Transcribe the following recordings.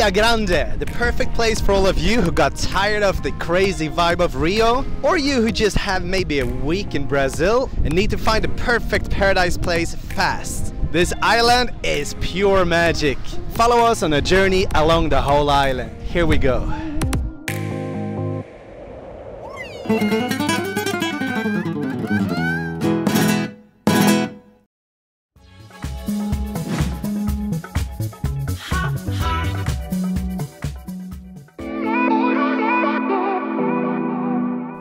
Ilha Grande, the perfect place for all of you who got tired of the crazy vibe of Rio, or you who just have maybe a week in Brazil and need to find a perfect paradise place fast. This island is pure magic. Follow us on a journey along the whole island. Here we go.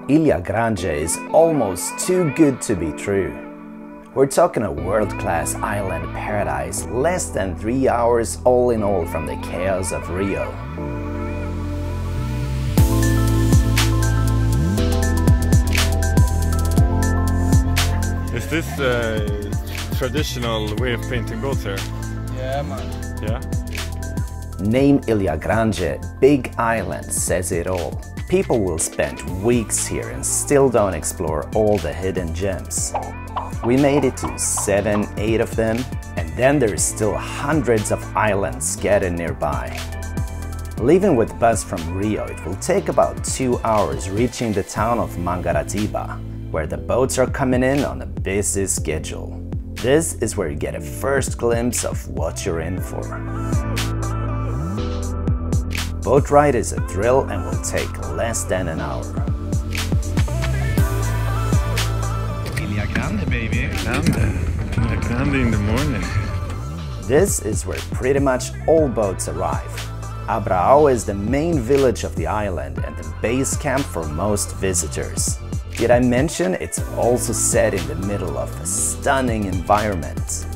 Ilha Grande is almost too good to be true. We're talking a world-class island paradise less than three hours all in all from the chaos of Rio. Is this a traditional way of painting boats here? Yeah, man. Yeah? Name Ilha Grande, Big Island says it all. People will spend weeks here and still don't explore all the hidden gems. We made it to 7, 8 of them, and then there's still hundreds of islands scattered nearby. Leaving with bus from Rio, it will take about 2 hours reaching the town of Mangaratiba, where the boats are coming in on a busy schedule. This is where you get a first glimpse of what you're in for. Boat ride is a thrill and will take less than an hour. Ilha Grande, baby. Grande. Grande in the morning. This is where pretty much all boats arrive. Abraão is the main village of the island and the base camp for most visitors. Did I mention it's also set in the middle of a stunning environment?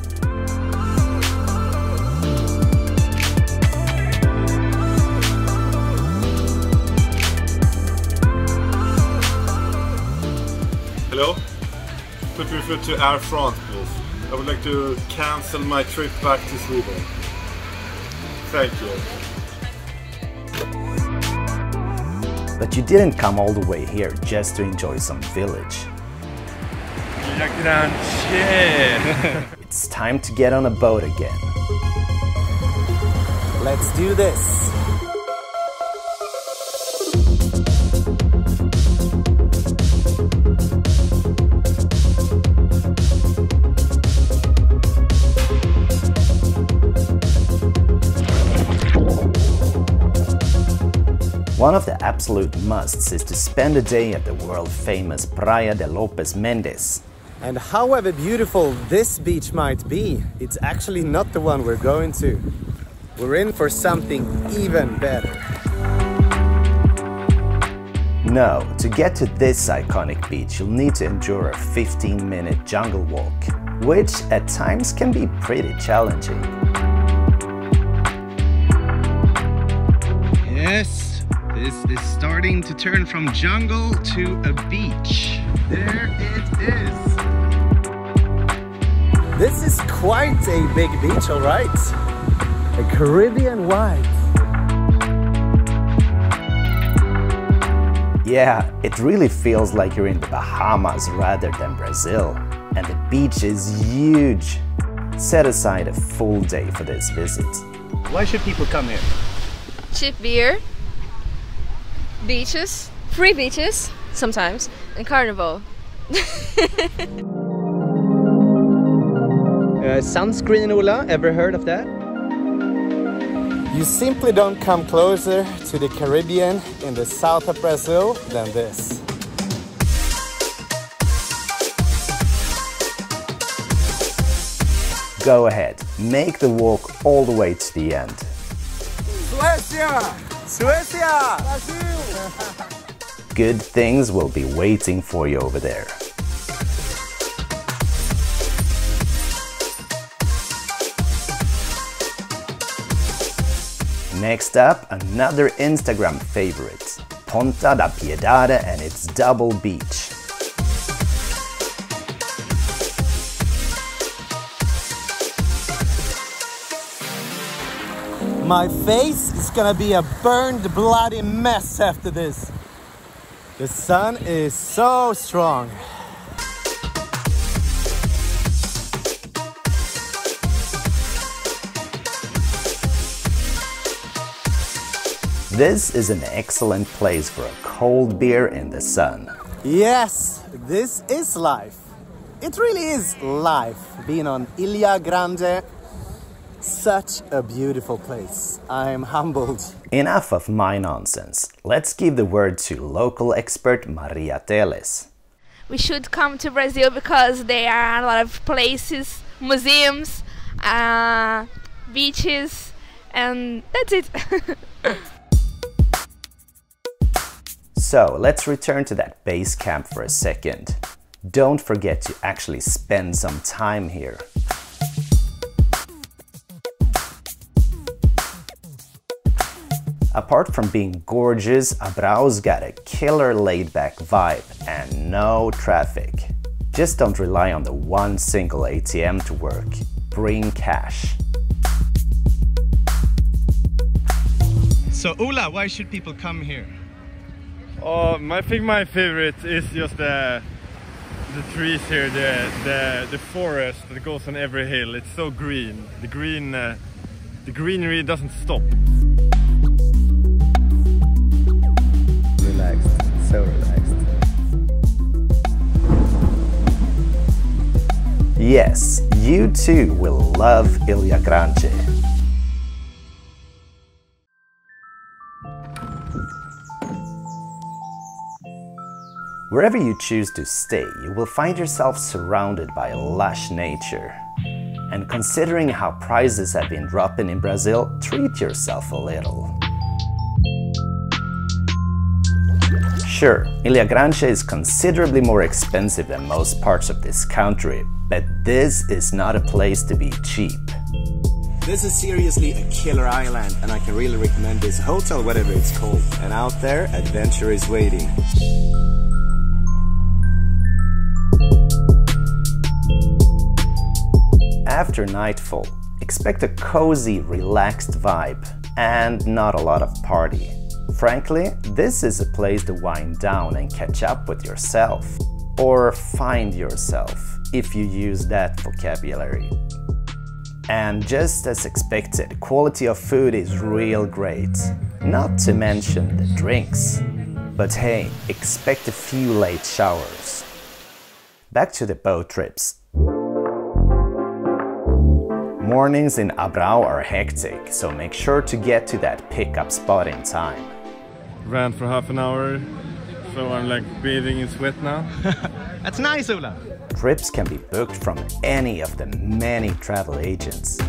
Put me through to Air France, please. I would like to cancel my trip back to Sweden. Thank you. But you didn't come all the way here just to enjoy some village. It's time to get on a boat again. Let's do this. One of the absolute musts is to spend a day at the world famous Praia de Lopes Mendes. And however beautiful this beach might be, it's actually not the one we're going to. We're in for something even better. No, to get to this iconic beach, you'll need to endure a 15 minute jungle walk, which at times can be pretty challenging. Yes, this is starting to turn from jungle to a beach. There it is. This is quite a big beach, all right. A Caribbean wide. Yeah, it really feels like you're in the Bahamas rather than Brazil. And the beach is huge. Set aside a full day for this visit. Why should people come here? cheap beer, beaches, free beaches sometimes, and carnival. Uh, sunscreen, Ola, ever heard of that? You simply don't come closer to the Caribbean in the south of Brazil than this. Go ahead, make the walk all the way to the end. Suecia! Good things will be waiting for you over there. Next up, another Instagram favorite, Ponta da Piedade and its double beach. My face is gonna be a burned bloody mess after this. The sun is so strong. This is an excellent place for a cold beer in the sun. Yes, this is life. It really is life being on Ilha Grande. Such a beautiful place. I'm humbled. Enough of my nonsense. Let's give the word to local expert Maria Teles. We should come to Brazil because there are a lot of places, museums, uh, beaches, and that's it. so let's return to that base camp for a second. Don't forget to actually spend some time here. Apart from being gorgeous, Abraão's got a killer laid-back vibe and no traffic. Just don't rely on the one single ATM to work. Bring cash. So Ola, why should people come here? Oh, I think my favorite is just the the trees here, the the the forest that goes on every hill. It's so green. The green, uh, the greenery doesn't stop. Relaxed, so relaxed. Yes, you too will love Ilha Grande. Wherever you choose to stay, you will find yourself surrounded by lush nature. And considering how prices have been dropping in Brazil, treat yourself a little. Sure, Ilha Grande is considerably more expensive than most parts of this country, but this is not a place to be cheap. This is seriously a killer island and I can really recommend this hotel, whatever it's called. And out there, adventure is waiting. After nightfall, expect a cozy, relaxed vibe and not a lot of party. Frankly, this is a place to wind down and catch up with yourself. Or find yourself, if you use that vocabulary. And just as expected, quality of food is real great. Not to mention the drinks. But hey, expect a few late showers. Back to the boat trips. Mornings in Abraão are hectic, so make sure to get to that pickup spot in time. Ran for half an hour, so I'm like bathing in sweat now. That's nice, Ola. Trips can be booked from any of the many travel agents.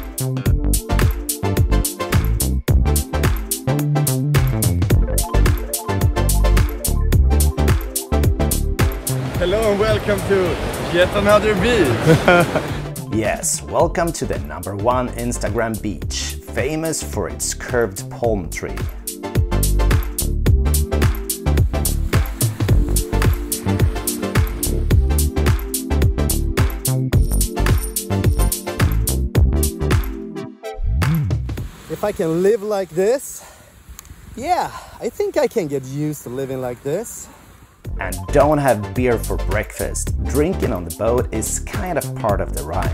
Hello and welcome to yet another beach. Yes, welcome to the number one Instagram beach, famous for its curved palm tree. I can live like this, yeah, I think I can get used to living like this. And don't have beer for breakfast. Drinking on the boat is kind of part of the ride.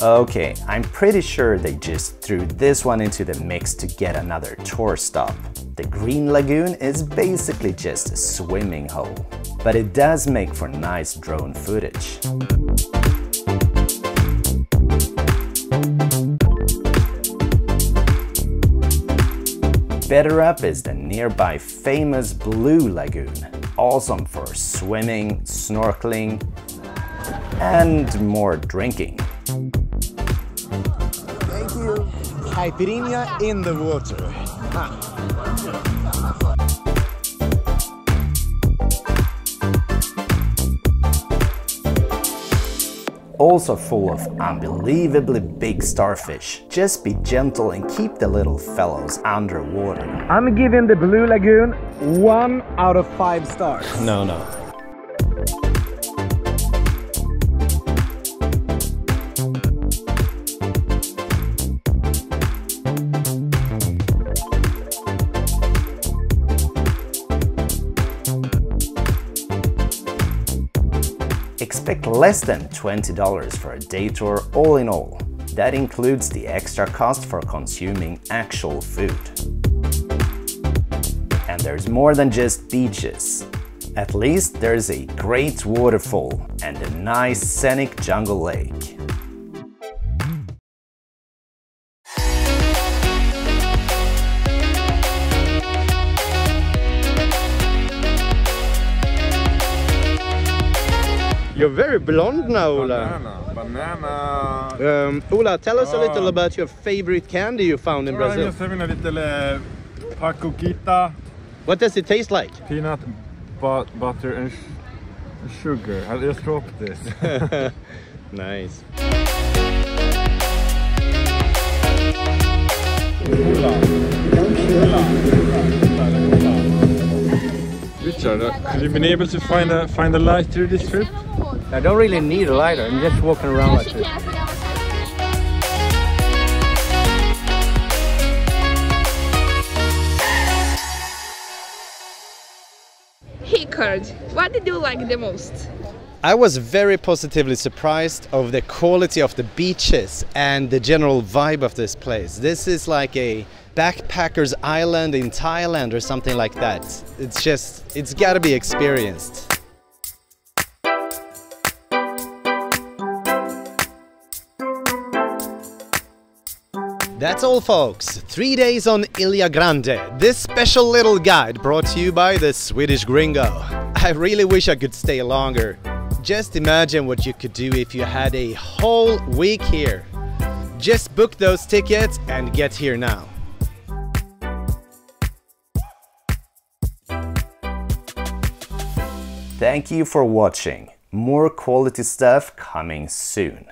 Okay, I'm pretty sure they just threw this one into the mix to get another tour stop. The Green Lagoon is basically just a swimming hole, but it does make for nice drone footage. Better up is the nearby famous Blue Lagoon, awesome for swimming, snorkeling, and more drinking. Thank you. Caipirinha in the water. Also full of unbelievably big starfish. Just be gentle and keep the little fellows underwater. I'm giving the Blue Lagoon one out of five stars. No, no. Expect less than $20 for a day tour all in all. That includes the extra cost for consuming actual food. And there's more than just beaches. At least there's a great waterfall and a nice scenic jungle lake. You're very blonde now, Ola. Banana, banana. Um, Ola, tell us a little Oh. about your favorite candy you found in Well, I'm Brazil. just having a little uh, pacoquita, What does it taste like? peanut but butter and, sh sugar. I just dropped this. Nice. Richard, uh, have you been able to find a find a light through this trip? I don't really need a lighter. I'm just walking around like this. Rickard, what did you like the most? I was very positively surprised of the quality of the beaches and the general vibe of this place. This is like a backpacker's island in Thailand or something like that. It's just, it's gotta be experienced. That's all folks, three days on Ilha Grande. This special little guide brought to you by the Swedish Gringo. I really wish I could stay longer. Just imagine what you could do if you had a whole week here. Just book those tickets and get here now. Thank you for watching. More quality stuff coming soon.